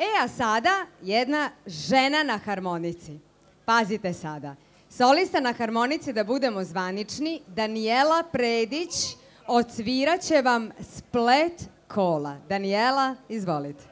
E, a sada jedna žena na harmonici. Pazite sada. Solista na harmonici, da budemo zvanični, Danijela Predić odsvirat će vam splet kola. Danijela, izvolite.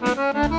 Música